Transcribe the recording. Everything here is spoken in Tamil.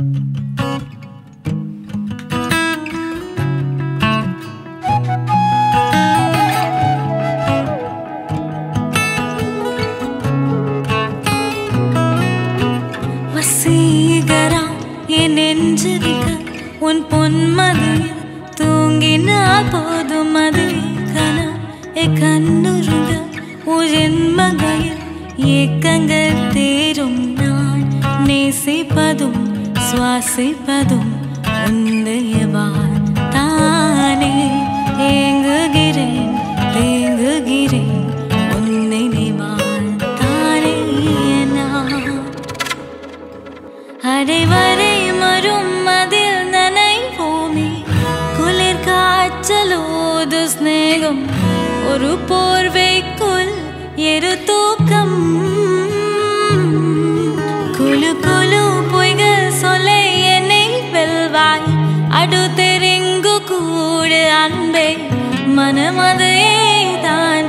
வசீகரா என் உன் பொன்மதியில் தூங்கினால் போதும் அது கனா. எ கண்ணுருங்க உன் ஏக்கங்கள் தேரும். நான் நேசிப்பதும் சுவாசிப்பதும் உந்தைய தானே ஏங்குகிறேன் தேங்குகிறேன் உன்னை நிவான் தானே அடைவரை மறும் அதில் நனைவோமே குளிர் காய்ச்சலோது ஸ்நேகம் ஒரு போர்வைக்குள் எரு தூக்கம் குழு குழு அடுத்தெரிங்கு கூடு அன்பே? மனமதே தான்